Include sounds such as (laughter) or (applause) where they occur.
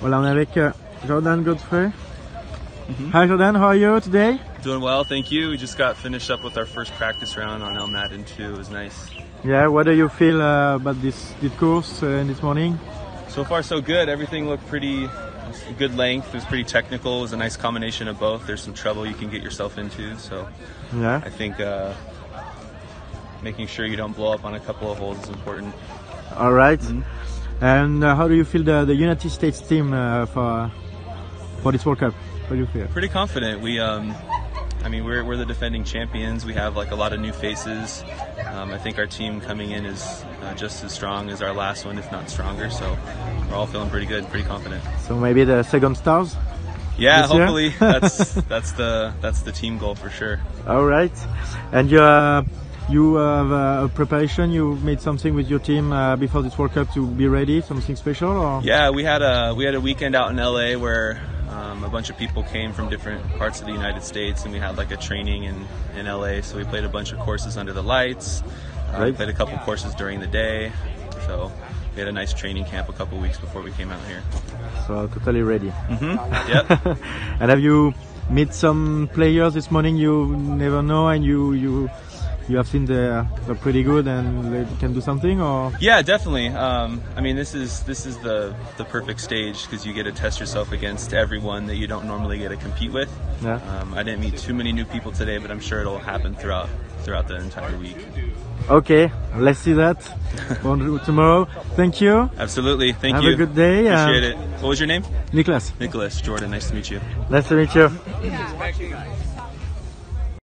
Voilà, on est avec euh, Jordan Godfrey. Hi Jordan, how are you today? Doing well, thank you. We just got finished up with our first practice round on Al Maaden too. It was nice. Yeah, what do you feel uh, about this, this course uh, this morning? So far, so good. Everything looked pretty good length. It was pretty technical. It was a nice combination of both. There's some trouble you can get yourself into, so Yeah. I think uh, making sure you don't blow up on a couple of holes is important. All right. And uh, how do you feel the, the United States team uh, for for this World Cup? What do you feel? Pretty confident. We, um, I mean, we're, we're the defending champions. We have like a lot of new faces. Um, I think our team coming in is uh, just as strong as our last one, if not stronger. So we're all feeling pretty good, pretty confident. So maybe the second stars. Yeah, hopefully (laughs) that's that's the that's the team goal for sure. All right. And you uh, you have uh, a preparation. You made something with your team uh, before this World Cup to be ready. Something special or? Yeah, we had a we had a weekend out in LA where um, a bunch of people came from different parts of the United States, and we had like a training in in LA. So we played a bunch of courses under the lights. Uh, we Right. played a couple courses during the day. So we had a nice training camp a couple weeks before we came out here. So totally ready. Mm-hmm. (laughs) Yep. and have you met some players this morning you never know and you you you have seen they're, they're pretty good and they can do something or Yeah, definitely. Um, I mean, this is this is the the perfect stage because you get to test yourself against everyone that you don't normally get to compete with. Yeah. Um, I didn't meet too many new people today, but I'm sure it'll happen throughout throughout the entire week. okay let's see that (laughs) for tomorrow thank you Absolutely. Thank Have you. a good day, Appreciate it. What was your name? Nicholas Nicholas Jordan. Nice to meet you. nice to meet you